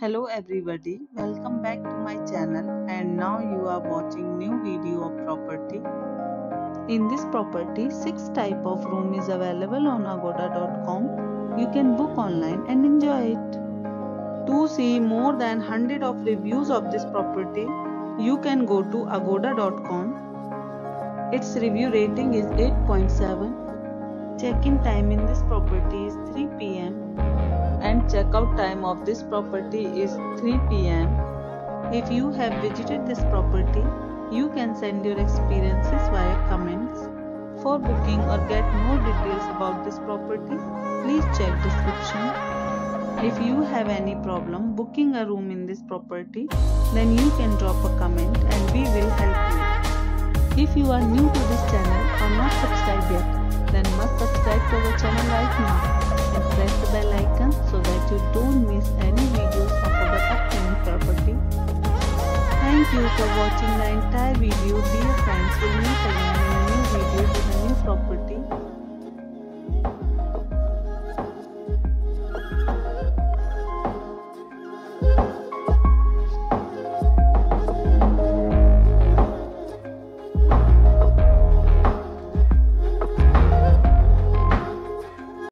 Hello everybody, welcome back to my channel and now you are watching new video of property. In this property, 6 type of room is available on agoda.com. You can book online and enjoy it. To see more than 100 of reviews of this property, you can go to agoda.com. Its review rating is 8.7. Check-in time in this property is 3 pm and checkout time of this property is 3 pm. If you have visited this property, you can send your experiences via comments. For booking or get more details about this property, please check description. If you have any problem booking a room in this property, then you can drop a comment and we will help you. If you are new to this channel or not subscribed yet, then must subscribe to our channel right now you for watching the entire video.